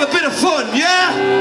have a bit of fun, yeah?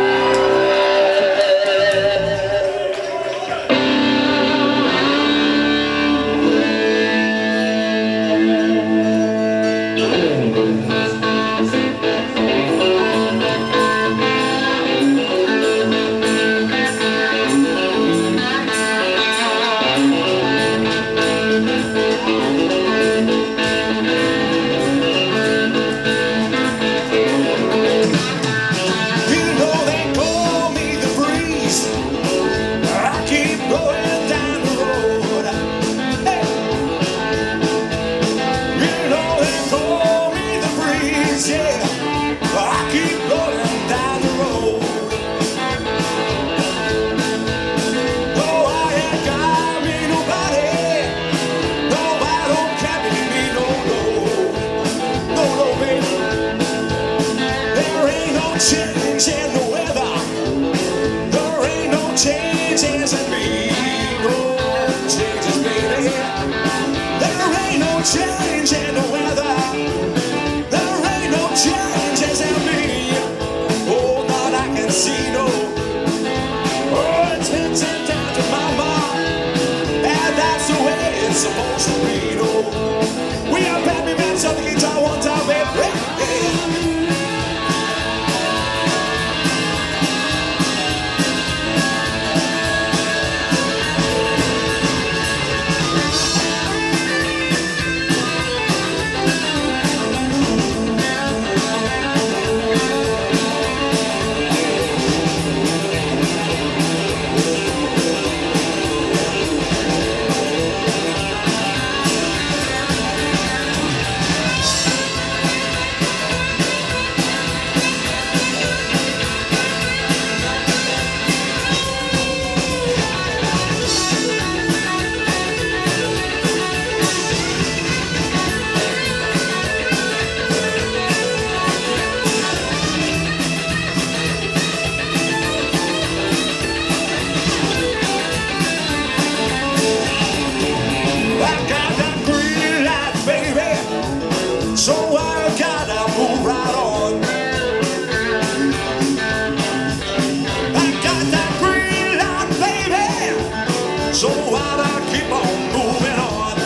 So why do I keep on moving on?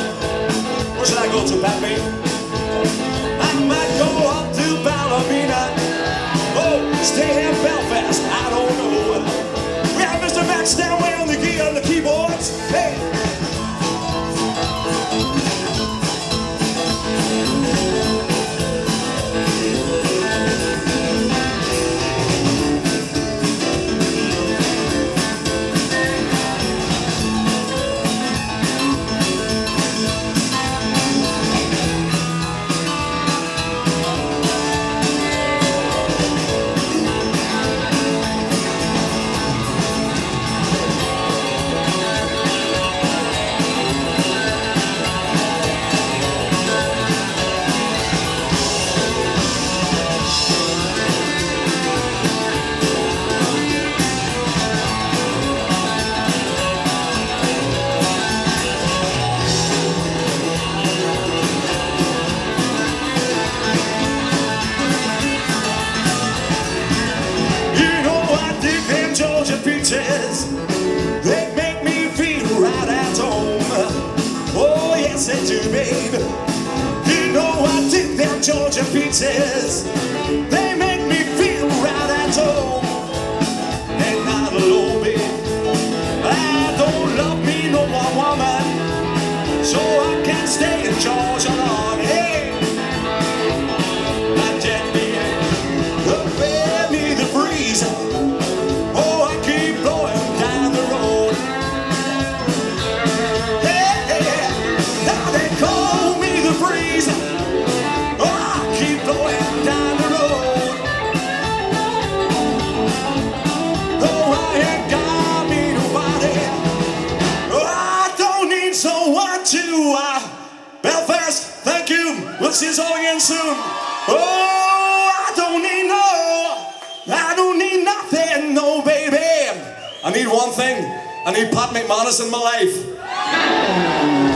Where should I go to, Pappy? I might go up to Oh, stay in Belfast, I don't know. We have Mr. On the gear on the keyboards. Hey! says uh, Belfast. Thank you. We'll see us all again soon. Oh, I don't need no, I don't need nothing, no, baby. I need one thing. I need Pat McManus in my life.